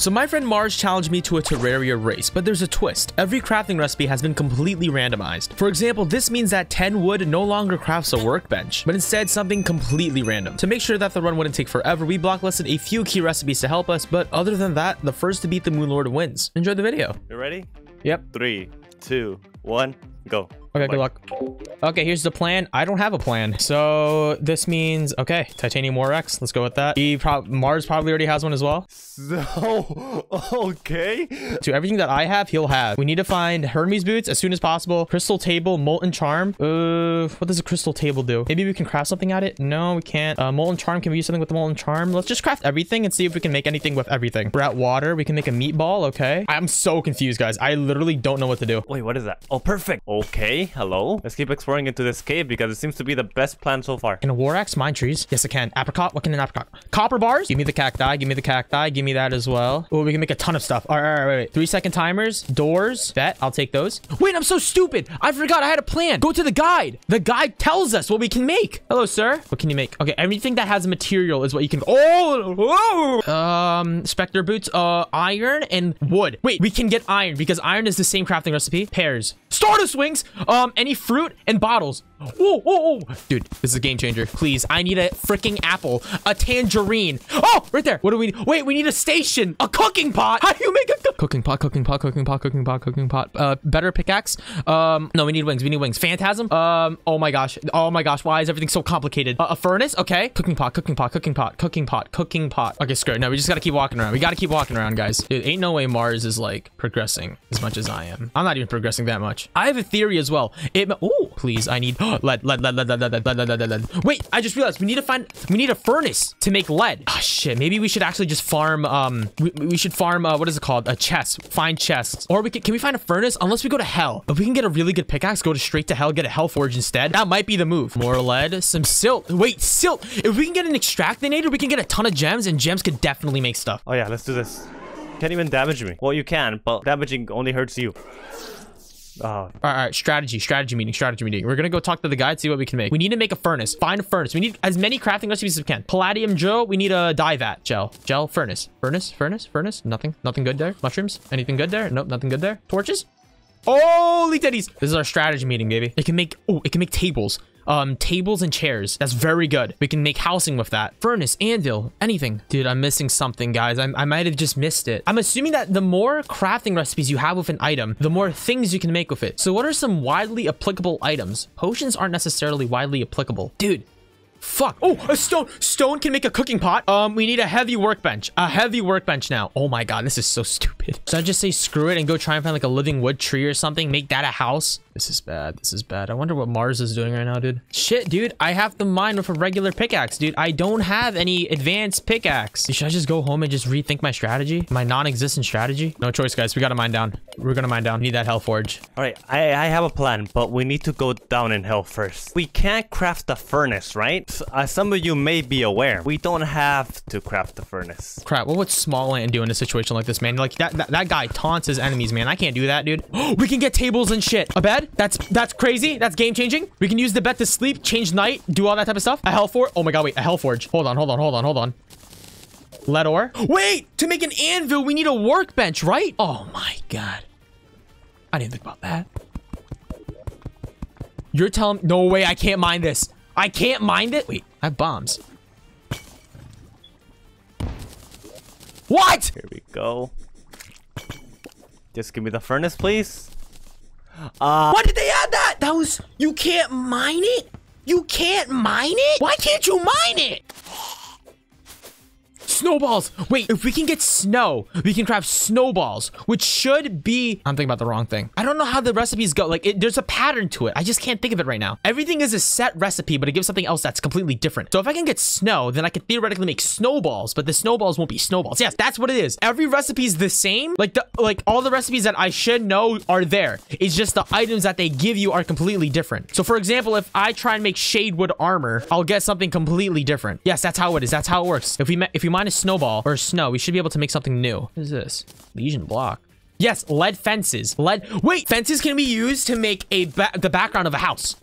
So my friend Mars challenged me to a Terraria race, but there's a twist. Every crafting recipe has been completely randomized. For example, this means that 10 wood no longer crafts a workbench, but instead something completely random. To make sure that the run wouldn't take forever, we blocklisted a few key recipes to help us, but other than that, the first to beat the Moon Lord wins. Enjoy the video. You ready? Yep. Three, two, one, go. Okay, good luck. Okay, here's the plan. I don't have a plan. So this means, okay, Titanium Waraxe. Let's go with that. He prob Mars probably already has one as well. So, okay. To everything that I have, he'll have. We need to find Hermes boots as soon as possible. Crystal table, molten charm. Uh, what does a crystal table do? Maybe we can craft something at it? No, we can't. Uh, molten charm. Can we use something with the molten charm? Let's just craft everything and see if we can make anything with everything. We're at water. We can make a meatball. Okay. I'm so confused, guys. I literally don't know what to do. Wait, what is that? Oh, perfect. Okay, hello. Let's keep exploring into this cave because it seems to be the best plan so far. Can a war axe mine trees? Yes, I can. Apricot. What can an apricot? Copper bars? Give me the cacti. Give me the cacti. Give me that as well. Oh, we can make a ton of stuff. All right, all right, wait, wait. Three second timers. Doors. Bet. I'll take those. Wait, I'm so stupid. I forgot I had a plan. Go to the guide. The guide tells us what we can make. Hello, sir. What can you make? Okay, everything that has material is what you can. Oh, oh. Um, specter boots. Uh, iron and wood. Wait, we can get iron because iron is the same crafting recipe. Pears. Stardust wings. Um, any fruit and bottles. Whoa, whoa, whoa. Dude, this is a game changer. Please, I need a freaking apple. A tangerine. Oh, right there. What do we need? Wait, we need a station. A cooking pot. How do you make a co- cooking pot, cooking pot, cooking pot, cooking pot, cooking pot? Uh, better pickaxe. Um, no, we need wings. We need wings. Phantasm. Um, oh my gosh. Oh my gosh. Why is everything so complicated? Uh, a furnace. Okay. Cooking pot, cooking pot, cooking pot, cooking pot, cooking pot. Okay, screw it. No, we just gotta keep walking around. We gotta keep walking around, guys. Dude, ain't no way Mars is like progressing as much as I am. I'm not even progressing that much. I have a theory as well. It. Oh, please. I need lead, lead, lead, lead, lead, lead, lead, lead, lead, lead. Wait, I just realized we need to find. We need a furnace to make lead. Ah, shit. Maybe we should actually just farm. Um, we, we should farm. Uh, what is it called? A chest. Find chests. Or we can. Can we find a furnace? Unless we go to hell. If we can get a really good pickaxe, go to straight to hell, get a hell forge instead. That might be the move. More lead, some silt. Wait, silt. If we can get an extractinator, we can get a ton of gems, and gems could definitely make stuff. Oh yeah, let's do this. Can't even damage me. Well, you can, but damaging only hurts you. Oh, All right, all right, strategy, strategy meeting, strategy meeting. We're gonna go talk to the guy and see what we can make. We need to make a furnace. Find a furnace. We need as many crafting recipes as we can. Palladium Joe, we need a dye vat. Gel, gel, furnace, furnace, furnace, furnace. Nothing, nothing good there. Mushrooms, anything good there? Nope, nothing good there. Torches. Holy titties! This is our strategy meeting, baby. It can make oh, it can make tables. Um, tables and chairs. That's very good. We can make housing with that. Furnace, anvil, anything. Dude, I'm missing something, guys. I, I might have just missed it. I'm assuming that the more crafting recipes you have with an item, the more things you can make with it. So what are some widely applicable items? Potions aren't necessarily widely applicable. Dude, Fuck. Oh, a stone. Stone can make a cooking pot. Um, we need a heavy workbench. A heavy workbench now. Oh my god, this is so stupid. So I just say screw it and go try and find like a living wood tree or something. Make that a house. This is bad. This is bad. I wonder what Mars is doing right now, dude. Shit, dude. I have to mine with a regular pickaxe, dude. I don't have any advanced pickaxe. Should I just go home and just rethink my strategy? My non-existent strategy? No choice, guys. We gotta mine down. We're gonna mine down. Need that hell forge. all right. I I have a plan, but we need to go down in hell first. We can't craft a furnace, right? As uh, some of you may be aware, we don't have to craft the furnace. Crap, what would Smallant do in a situation like this, man? Like, that, that, that guy taunts his enemies, man. I can't do that, dude. we can get tables and shit. A bed? That's that's crazy. That's game-changing. We can use the bed to sleep, change night, do all that type of stuff. A hell forge. Oh my god, wait. A hell forge. Hold on, hold on, hold on, hold on. Lead ore. Wait! To make an anvil, we need a workbench, right? Oh my god. I didn't think about that. You're telling... No way, I can't mine this. I can't mine it? Wait, I have bombs. What? Here we go. Just give me the furnace, please. Uh, Why did they add that? That was you can't mine it. You can't mine it. Why can't you mine it? Snowballs. Wait, if we can get snow, we can craft snowballs, which should be. I'm thinking about the wrong thing. I don't know how the recipes go. Like, it, there's a pattern to it. I just can't think of it right now. Everything is a set recipe, but it gives something else that's completely different. So if I can get snow, then I could theoretically make snowballs, but the snowballs won't be snowballs. Yes, that's what it is. Every recipe is the same. Like the like all the recipes that I should know are there. It's just the items that they give you are completely different. So for example, if I try and make shadewood armor, I'll get something completely different. Yes, that's how it is. That's how it works. If we if we mine a snowball or snow, we should be able to make something new. What is this? Lesion block. Yes, lead fences. Lead. Wait, fences can be used to make a ba- the background of a house.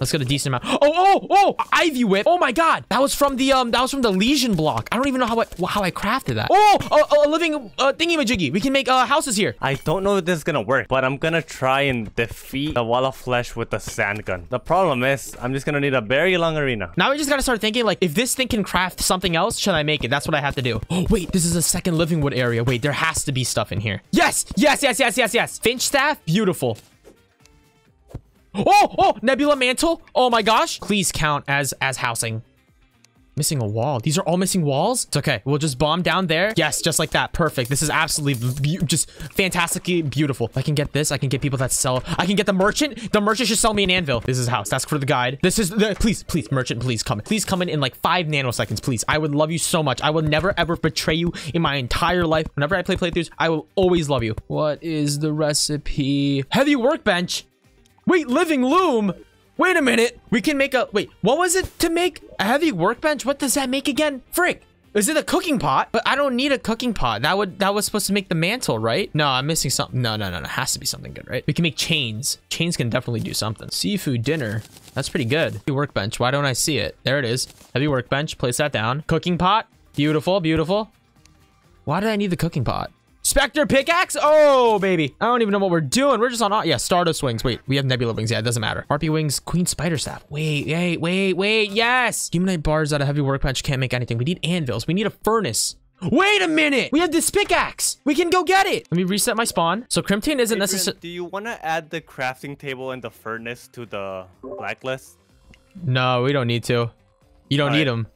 Let's get a decent amount. Oh, oh, oh! Ivy whip. Oh my god, that was from the um, that was from the Lesion block. I don't even know how I how I crafted that. Oh, a, a living uh, thingy majiggy. We can make uh houses here. I don't know if this is gonna work, but I'm gonna try and defeat the wall of flesh with the sand gun. The problem is, I'm just gonna need a very long arena. Now we just gotta start thinking like, if this thing can craft something else, should I make it? That's what I have to do. Oh wait, this is a second living wood area. Wait, there has to be stuff in here. Yes, yes, yes, yes, yes, yes. Finch staff, beautiful. Oh, oh, Nebula Mantle. Oh my gosh. Please count as as housing. Missing a wall. These are all missing walls. It's okay. We'll just bomb down there. Yes, just like that. Perfect. This is absolutely just fantastically beautiful. I can get this, I can get people that sell. I can get the merchant. The merchant should sell me an anvil. This is a house. That's for the guide. This is the please, please, merchant, please come. Please come in in like five nanoseconds, please. I would love you so much. I will never ever betray you in my entire life. Whenever I play playthroughs, I will always love you. What is the recipe? Heavy workbench. Wait, living loom? Wait a minute. We can make a... Wait, what was it to make a heavy workbench? What does that make again? Frick. Is it a cooking pot? But I don't need a cooking pot. That would that was supposed to make the mantle, right? No, I'm missing something. No, no, no, no. It has to be something good, right? We can make chains. Chains can definitely do something. Seafood dinner. That's pretty good. Heavy workbench. Why don't I see it? There it is. Heavy workbench. Place that down. Cooking pot. Beautiful, beautiful. Why did I need the cooking pot? Spectre pickaxe? Oh, baby. I don't even know what we're doing. We're just on... Yeah, Stardust wings. Wait, we have Nebula wings. Yeah, it doesn't matter. Harpy wings, Queen Spider staff. Wait, wait, wait, wait. Yes. Luminite bars out of heavy workbench can't make anything. We need anvils. We need a furnace. Wait a minute! We have this pickaxe! We can go get it! Let me reset my spawn. So Crimtane isn't necessary- Do you want to add the crafting table and the furnace to the blacklist? No, we don't need to. You don't All need right. them.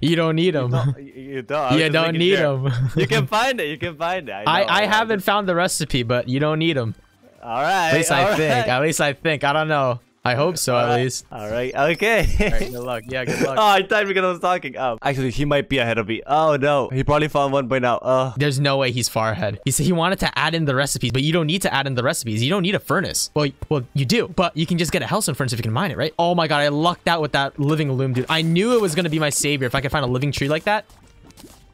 You don't need them. You, you don't. You don't need them. you can find it. You can find it. I, I, I, haven't found the recipe, but you don't need them. All right. At least I right. think. At least I think. I don't know. I hope so, at right. least. All right. Okay. All right, good luck. Yeah, good luck. oh, I thought because I was talking. Oh, actually, he might be ahead of me. Oh no, he probably found one by now. Oh. There's no way he's far ahead. He said he wanted to add in the recipes, but you don't need to add in the recipes. You don't need a furnace. Well, well, you do, but you can just get a Hellstone furnace if you can mine it, right? Oh my god, I lucked out with that living loom, dude. I knew it was gonna be my savior if I could find a living tree like that.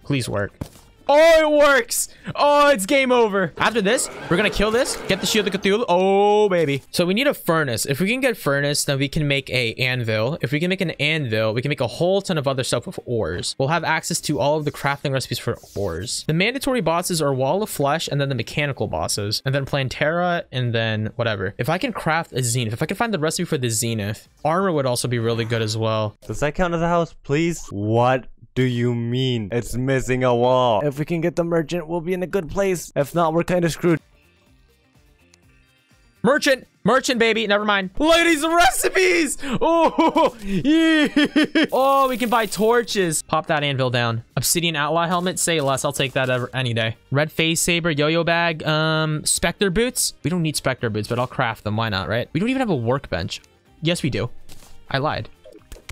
Please work. Oh, it works. Oh, it's game over. After this, we're gonna kill this, get the Shield of Cthulhu. Oh, baby. So we need a furnace. If we can get furnace, then we can make a anvil. If we can make an anvil, we can make a whole ton of other stuff with ores. We'll have access to all of the crafting recipes for ores. The mandatory bosses are Wall of Flesh and then the mechanical bosses. And then Plantera and then whatever. If I can craft a Zenith, if I can find the recipe for the Zenith, armor would also be really good as well. Does that count as a house, please? What do you mean? It's missing a wall. If we can get the merchant, we'll be in a good place. If not, we're kind of screwed. Merchant! Merchant, baby. Never mind. Look at these recipes! Oh, yeah. oh, we can buy torches. Pop that anvil down. Obsidian outlaw helmet. Say less. I'll take that ever, any day. Red phase saber. Yo-yo bag. Um, specter boots. We don't need specter boots, but I'll craft them. Why not, right? We don't even have a workbench. Yes, we do. I lied.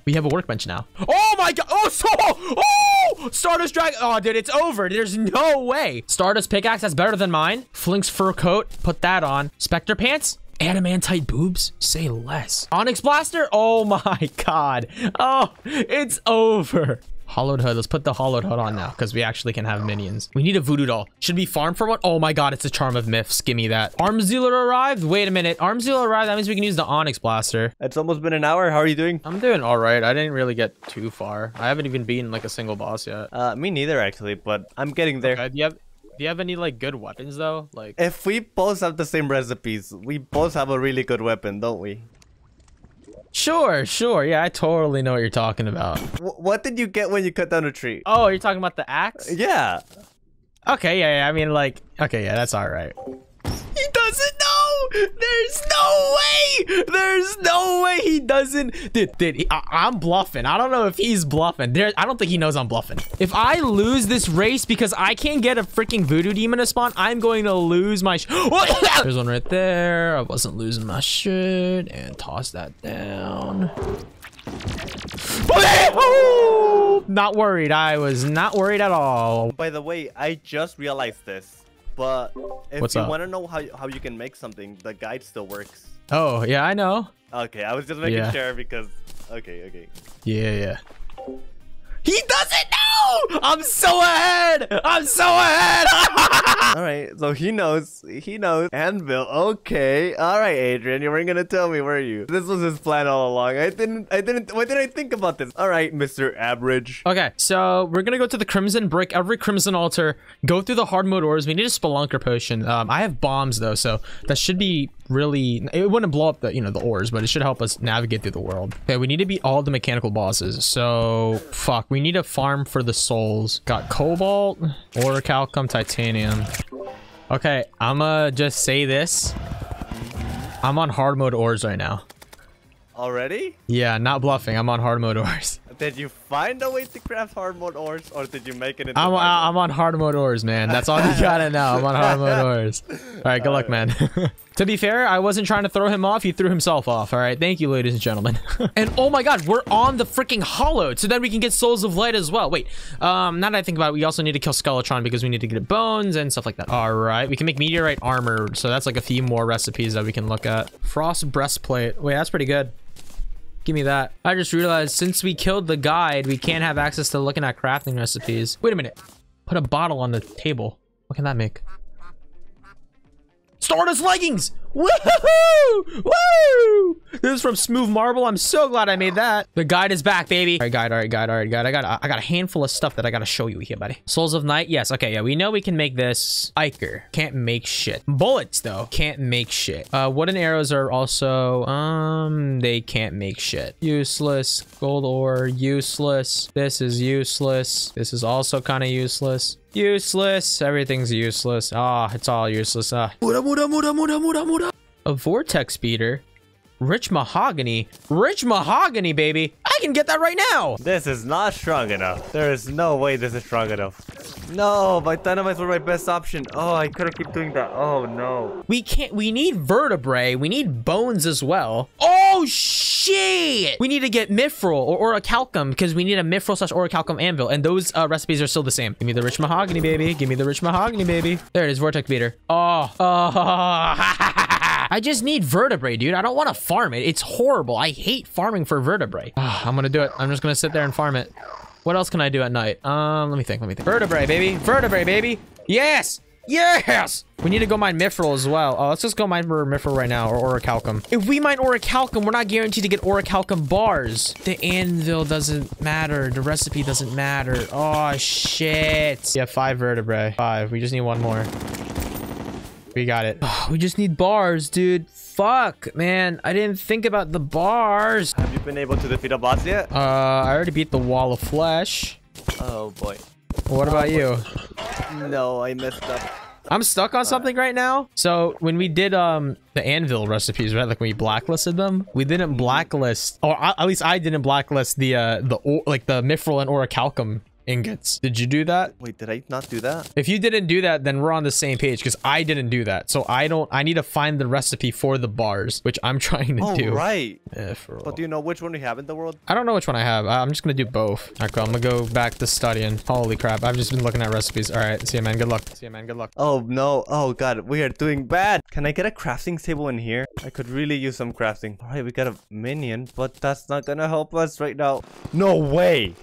We have a workbench now. Oh my god! Oh, so oh! Stardust Dragon. Oh, dude, it's over. There's no way. Stardust pickaxe, that's better than mine. Flinx fur coat. Put that on. Spectre pants. Adamantite boobs? Say less. Onyx blaster? Oh my god. Oh, it's over. Hallowed hood. Let's put the hallowed hood on now because we actually can have minions. We need a voodoo doll. Should we farm for one? Oh my god, it's a charm of myths. Give me that. Arms dealer arrived. Wait a minute. Arms dealer arrived. That means we can use the onyx blaster. It's almost been an hour. How are you doing? I'm doing all right. I didn't really get too far. I haven't even beaten like a single boss yet. Uh, me neither actually, but I'm getting there. Okay. Do you have do you have any like good weapons though? Like if we both have the same recipes, we both have a really good weapon, don't we? Sure, sure. Yeah, I totally know what you're talking about. What did you get when you cut down a tree? Oh, you're talking about the axe? Yeah. Okay, yeah, yeah. I mean, like, okay, yeah, that's all right. He doesn't know. There's no way. There's no way he doesn't. Dude, dude, he, I, am bluffing. I don't know if he's bluffing. There, I don't think he knows I'm bluffing. If I lose this race because I can't get a freaking voodoo demon to spawn, I'm going to lose my. There's one right there. I wasn't losing my shit and toss that down. Oh! not worried. I was not worried at all. By the way, I just realized this. But if What's you want to know how, how you can make something, the guide still works. Oh, yeah, I know. Okay, I was just making yeah. sure because... Okay, okay. Yeah, yeah. He doesn't know! I'm so ahead! I'm so ahead! All right, right. So he knows. He knows. Anvil. Okay. All right, Adrian. You weren't gonna tell me, were you? This was his plan all along. I didn't. I didn't. Why did I think about this? All right, Mr. Average. Okay, so we're gonna go to the Crimson Brick, every Crimson Altar, go through the hard mode ores. We need a Spelunker potion. Um, I have bombs though, so that should be really. It wouldn't blow up the you know the ores, but it should help us navigate through the world. Okay, we need to beat all the mechanical bosses. So fuck, we need a farm for the souls. Got cobalt, orichalcum, titanium. Okay, I'ma just say this. I'm on hard mode ores right now. Already? Yeah, not bluffing. I'm on hard mode ores. Did you find a way to craft hard mode ores, or did you make it I'm, hard? I'm on hard mode ores, man. That's all you gotta know. I'm on hard mode ores. All right, good luck, man. to be fair, I wasn't trying to throw him off. He threw himself off. All right, thank you, ladies and gentlemen. and oh my god, we're on the freaking hollowed, so then we can get souls of light as well. Wait, um, now that I think about it, we also need to kill Skeletron because we need to get bones and stuff like that. All right, we can make meteorite armor, so that's like a few more recipes that we can look at. Frost breastplate. Wait, that's pretty good. Give me that. I just realized since we killed the guide, we can't have access to looking at crafting recipes. Wait a minute. Put a bottle on the table. What can that make? Stardust leggings! Woohoo! Woo! This is from Smooth Marble. I'm so glad I made that. The guide is back, baby. All right, guide. All right, guide. All right, guide. I got. I got a handful of stuff that I gotta show you here, buddy. Souls of Night. Yes. Okay. Yeah. We know we can make this. Ichor can't make shit. Bullets though can't make shit. Uh, wooden arrows are also um they can't make shit. Useless. Gold ore useless. This is useless. This is also kind of useless. Useless. Everything's useless. Ah, it's all useless. Ah. A vortex speeder. Rich mahogany. Rich mahogany, baby. I can get that right now. This is not strong enough. There is no way this is strong enough. No, my dynamites were my best option. Oh, I couldn't keep doing that. Oh, no. We can't. We need vertebrae. We need bones as well. Oh shit! We need to get mithril or orichalcum because we need a mithril slash orichalcum anvil, and those uh, recipes are still the same. Give me the rich mahogany, baby. Give me the rich mahogany, baby. There it is, vortex beater. Oh, oh. I just need vertebrae, dude. I don't want to farm it. It's horrible. I hate farming for vertebrae. I'm gonna do it. I'm just gonna sit there and farm it. What else can I do at night? Um, let me think. Let me think. Vertebrae, baby. Vertebrae, baby. Yes. Yes! We need to go mine Mithril as well. Oh, let's just go mine for Mithril right now, or Orichalcum. If we mine Orichalcum, we're not guaranteed to get Orichalcum bars. The anvil doesn't matter. The recipe doesn't matter. Oh, shit. Yeah, five vertebrae. Five. We just need one more. We got it. we just need bars, dude. Fuck, man. I didn't think about the bars. Have you been able to defeat a boss yet? Uh, I already beat the wall of flesh. Oh, boy. What about you? No, I messed up. I'm stuck on something right now. So when we did um the anvil recipes, right? Like when we blacklisted them, we didn't blacklist, or at least I didn't blacklist the uh the or- like the mithril and orichalcum ingots. Did you do that? Wait, did I not do that? If you didn't do that, then we're on the same page because I didn't do that. So I don't. I need to find the recipe for the bars, which I'm trying to Oh, do. right. For But do you know which one we have in the world? I don't know which one I have. I'm just gonna do both. Alright, cool. I'm gonna go back to studying. Holy crap! I've just been looking at recipes. All right, see you, man. Good luck. See you, man. Good luck. Oh, no. Oh, God. We are doing bad. Can I get a crafting table in here? I could really use some crafting. All right, we got a minion, but that's not gonna help us right now. No way.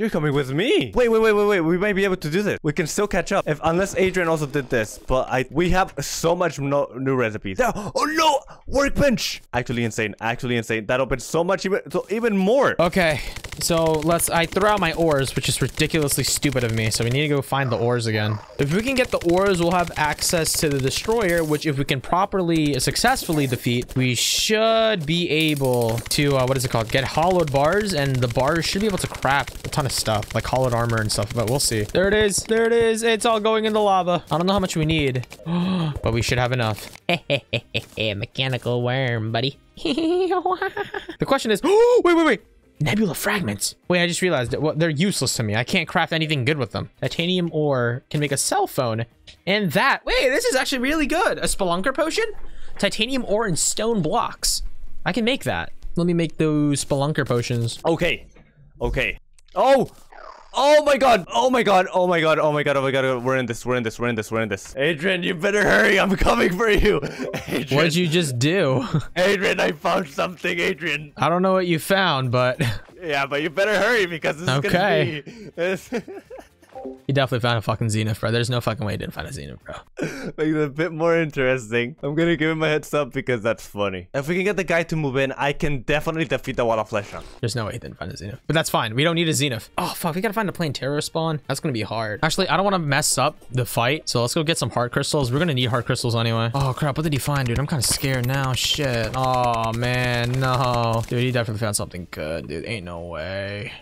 You're coming with me. Wait, wait, wait, wait, wait. We might be able to do this. We can still catch up. If unless Adrian also did this, but I we have so much no, new recipes. There- oh no, workbench. Actually insane. Actually insane. That opens so much even so even more. Okay, so let's. I threw out my ores, which is ridiculously stupid of me. So we need to go find the ores again. If we can get the ores, we'll have access to the destroyer. Which, if we can properly, successfully defeat, we should be able to. Uh, what is it called? Get hallowed bars, and the bars should be able to craft a ton of stuff, like hallowed armor and stuff. But we'll see. There it is. There it is. It's all going in the lava. I don't know how much we need, but we should have enough. Mechanical worm, buddy. the question is, wait, wait, wait. Nebula fragments. Wait, I just realized that well, they're useless to me. I can't craft anything good with them. Titanium ore can make a cell phone. And that, wait, this is actually really good. A spelunker potion? Titanium ore and stone blocks. I can make that. Let me make those spelunker potions. Okay. Okay. Oh! Oh my god! Oh my god! Oh my god! Oh my god! Oh my god! We're in this. We're in this. We're in this. We're in this. Adrian, you better hurry! I'm coming for you. Adrian, What'd you just do? Adrian, I found something. Adrian. I don't know what you found, but Yeah, but you better hurry because this Okay. is gonna be. He definitely found a fucking Zenith, bro. There's no fucking way he didn't find a Zenith, bro. Makes it a bit more interesting. I'm gonna give him a heads up because that's funny. If we can get the guy to move in, I can definitely defeat the wall of flesh now. There's no way he didn't find a Zenith. But that's fine. We don't need a Zenith. Oh, fuck. We gotta find a Plantera spawn. That's gonna be hard. Actually, I don't want to mess up the fight. So let's go get some heart crystals. We're gonna need heart crystals anyway. Oh, crap. What did he find, dude? I'm kind of scared now. Shit. Oh, man. No. Dude, he definitely found something good, dude. Ain't no way.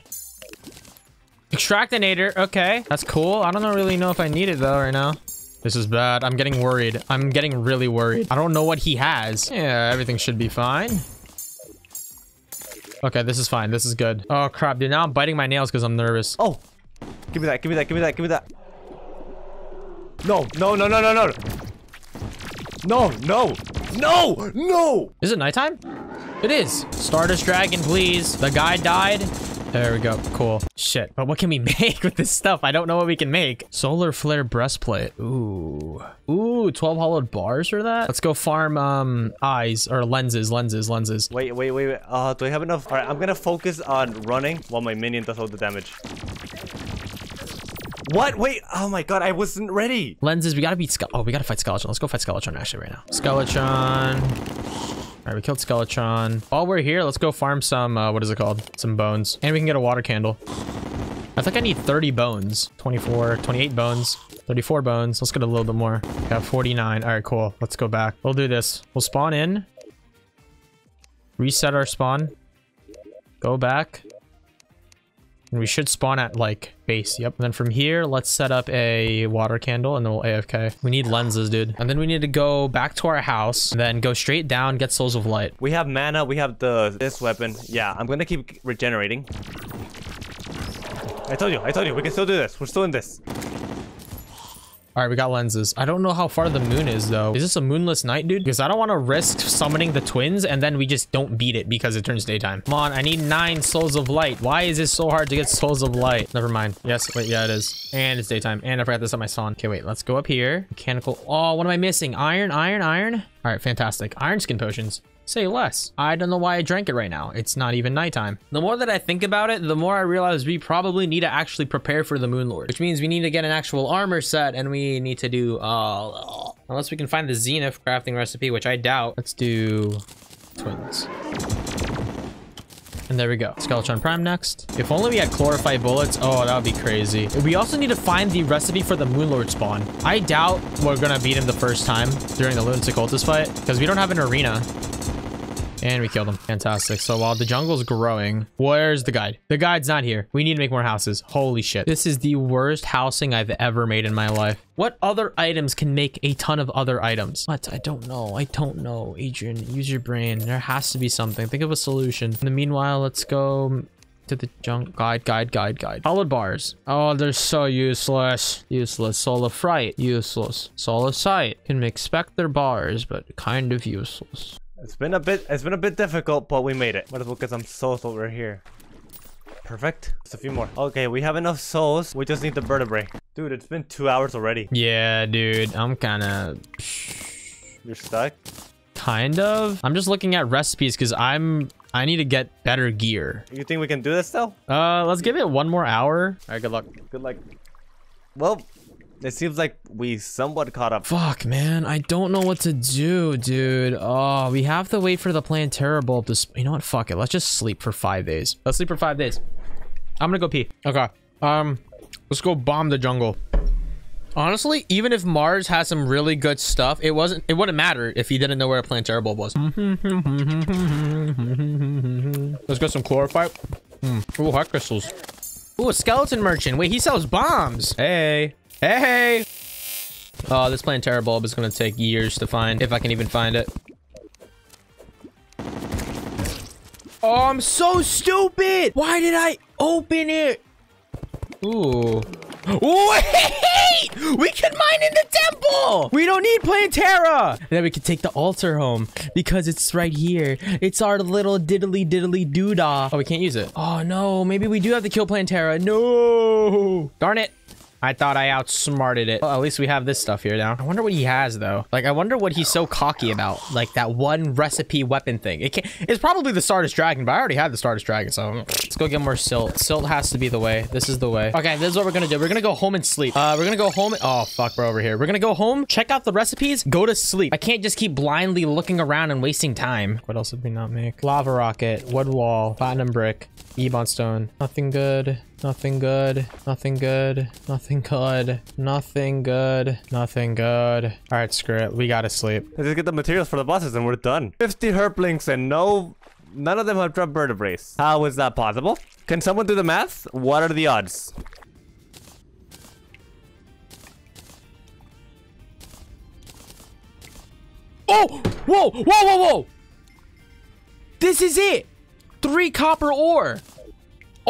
Extractinator. Okay. That's cool. I don't really know if I need it, though, right now. This is bad. I'm getting worried. I'm getting really worried. I don't know what he has. Yeah, everything should be fine. Okay, this is fine. This is good. Oh, crap, dude. Now I'm biting my nails because I'm nervous. Oh, give me that, give me that, give me that, give me that. No, no, no, no, no, no. No, no, no, no. Is it nighttime? It is. Stardust Dragon, please. The guy died. There we go. Cool. Shit. But what can we make with this stuff? I don't know what we can make. Solar Flare Breastplate. Ooh. Ooh, 12 hallowed bars for that? Let's go farm um eyes or lenses, lenses, lenses. Wait, wait, wait, wait. Uh, do I have enough? All right, I'm gonna focus on running while my minion does all the damage. What? Wait. Oh my god, I wasn't ready. Lenses, we gotta beat Skull. Oh, we gotta fight Skeletron. Let's go fight Skeletron actually right now. Skeletron. All right, we killed Skeletron. While we're here, let's go farm some, uh, what is it called? Some bones. And we can get a water candle. I think I need 30 bones. 24, 28 bones, 34 bones. Let's get a little bit more. Have 49. All right, cool. Let's go back. We'll do this. We'll spawn in. Reset our spawn. Go back. And we should spawn at like base. Yep. And then from here, let's set up a water candle and then we'll AFK. We need lenses, dude. And then we need to go back to our house and then go straight down, get souls of light. We have mana. We have the this weapon. Yeah, I'm gonna keep regenerating. I told you. I told you. We can still do this. We're still in this. All right, we got lenses. I don't know how far the moon is though. Is this a moonless night, dude? Because I don't want to risk summoning the twins and then we just don't beat it because it turns daytime. Come on, I need nine souls of light. Why is it so hard to get souls of light? Never mind. Yes, wait, yeah, it is. And it's daytime. And I forgot to set my spawn. Okay, wait, let's go up here. Mechanical. Oh, what am I missing? Iron, iron, iron. All right, fantastic. Iron skin potions. Say less. I don't know why I drank it right now. It's not even nighttime. The more that I think about it, the more I realize we probably need to actually prepare for the Moon Lord, which means we need to get an actual armor set and we need to do, uh, unless we can find the Zenith crafting recipe, which I doubt. Let's do twins. And there we go. Skeletron Prime next. If only we had Chlorophyte Bullets. Oh, that would be crazy. We also need to find the recipe for the Moonlord spawn. I doubt we're gonna beat him the first time during the Lunatic Cultist fight because we don't have an arena. And we killed him. Fantastic. So while the jungle's growing, where's the guide? The guide's not here. We need to make more houses. Holy shit. This is the worst housing I've ever made in my life. What other items can make a ton of other items? What? I don't know. I don't know. Adrian, use your brain. There has to be something. Think of a solution. In the meanwhile, let's go to the junk guide guide guide guide hallowed bars oh they're so useless useless solar fright useless solar sight can make specter bars but kind of useless It's been a bit. It's been a bit difficult, but we made it. What if get some souls over here? Perfect. Just a few more. Okay, we have enough souls. We just need the vertebrae. Dude, it's been two hours already. yeah dude i'm kind of You're stuck. kind of i'm just looking at recipes because i'm i need to get better gear You think we can do this though? uh let's give it one more hour all right good luck Good luck. Well, it seems like we somewhat caught up. Fuck, man. I don't know what to do, dude. Oh, we have to wait for the Plantera bulb to... You know what? Fuck it. Let's just sleep for five days. Let's sleep for five days. I'm gonna go pee. Okay. Um, let's go bomb the jungle. Honestly, even if Mars has some really good stuff, it wasn't. It wouldn't matter if he didn't know where a Plantera bulb was. Let's get some chlorophyte. Mm. Ooh, heart crystals. Ooh, a skeleton merchant. Wait, he sells bombs. Hey. Hey. Oh, this Plantera bulb is going to take years to find, if I can even find it. Oh, I'm so stupid. Why did I open it? Ooh. Wait! We can mine in the temple! We don't need Plantera! And then we can take the altar home because it's right here. It's our little diddly diddly doodah. Oh, we can't use it. Oh, no. Maybe we do have to kill Plantera. No! Darn it. I thought I outsmarted it. Well, at least we have this stuff here now. I wonder what he has though. Like, I wonder what he's so cocky about. Like that one recipe weapon thing. It can It's probably the Stardust Dragon, but I already had the Stardust Dragon, so let's go get more silt. Silt has to be the way. This is the way. Okay, this is what we're gonna do. We're gonna go home and sleep. Uh, we're gonna go home. Oh fuck, we're over here. We're gonna go home, check out the recipes, go to sleep. I can't just keep blindly looking around and wasting time. What else did we not make? Lava rocket, wood wall, platinum brick, Ebon stone. Nothing good. Nothing good. Nothing good. Nothing good. Nothing good. Nothing good. All right, screw it. We gotta sleep. Let's just get the materials for the bosses and we're done. 50 herplings and no... None of them have dropped vertebrates. How is that possible? Can someone do the math? What are the odds? Oh! Whoa! Whoa! Whoa! Whoa! This is it! Three copper ore.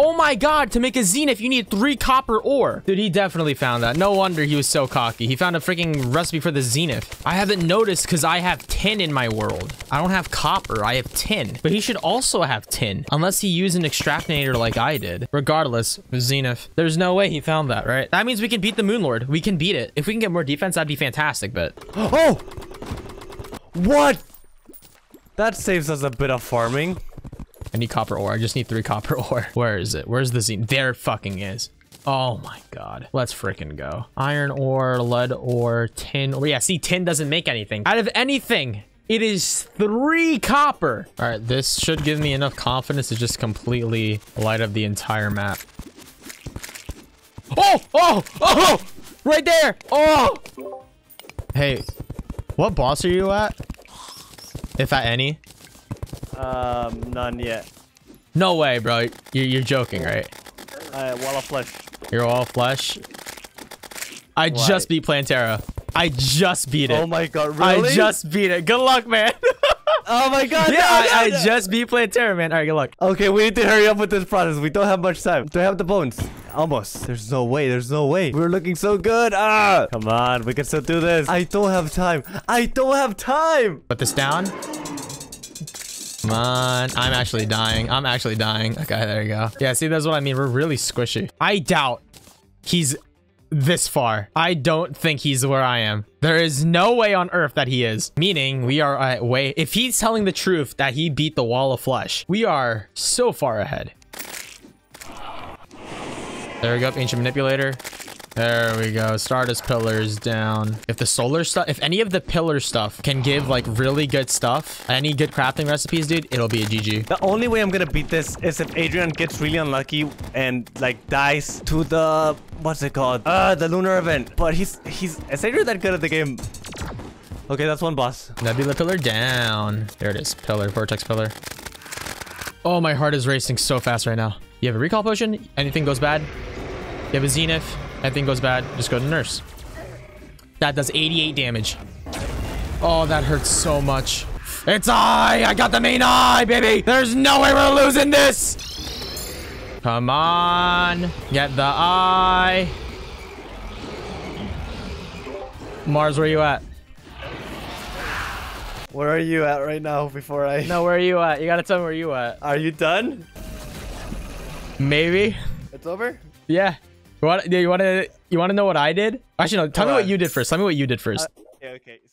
Oh my god, to make a zenith, you need three copper ore. Dude, he definitely found that. No wonder he was so cocky. He found a freaking recipe for the zenith. I haven't noticed because I have tin in my world. I don't have copper, I have tin. But he should also have tin, unless he used an extractinator like I did. Regardless, zenith. There's no way he found that, right? That means we can beat the Moon Lord. We can beat it. If we can get more defense, that'd be fantastic, but... Oh! What? That saves us a bit of farming. Need copper ore. I just need three copper ore. Where is it? Where's the zenith? There fucking is. Oh my god. Let's freaking go. Iron ore, lead ore, tin ore. Yeah, see, tin doesn't make anything. Out of anything, it is three copper. All right, this should give me enough confidence to just completely light up the entire map. Oh, oh, oh, right there. Oh. Hey, what boss are you at? If at any. Um, none yet. No way, bro. You're, you're joking, right? Uh, wall of flesh. You're all flesh. I Why? just beat Plantera. I just beat it. Oh my god, really? I just beat it. Good luck, man. Oh my god, yeah, no, I, no, I no. just beat Plantera, man. All right, good luck. Okay, we need to hurry up with this process. We don't have much time. Do I have the bones? Almost. There's no way. There's no way. We're looking so good. Ah! Come on. We can still do this. I don't have time. I don't have time. Put this down. Come on. I'm actually dying. I'm actually dying. Okay, there you go. Yeah, see, that's what I mean. We're really squishy. I doubt he's this far. I don't think he's where I am. There is no way on earth that he is. Meaning we are uh, way. If he's telling the truth that he beat the wall of flesh, we are so far ahead. There we go. Ancient manipulator. There we go. Stardust pillars down. If the solar stuff, if any of the pillar stuff can give like really good stuff, any good crafting recipes, dude, it'll be a GG. The only way I'm gonna beat this is if Adrian gets really unlucky and like dies to the what's it called? Uh, the lunar event. But he's he's is Adrian that good at the game? Okay, that's one boss. Nebula pillar down. There it is. Pillar, vortex pillar. Oh, my heart is racing so fast right now. You have a recall potion. Anything goes bad. You have a zenith. Anything goes bad. Just go to nurse. That does 88 damage. Oh, that hurts so much. It's I. I got the main eye, baby. There's no way we're losing this. Come on. Get the eye. Mars, where you at? Where are you at right now? Before I No, where are you at? You gotta tell me where you at. Are you done? Maybe. It's over. Yeah. You want? You want to? You want to know what I did? Actually, no. Tell me what you did first. Tell me what you did first. Uh, okay. Okay. So.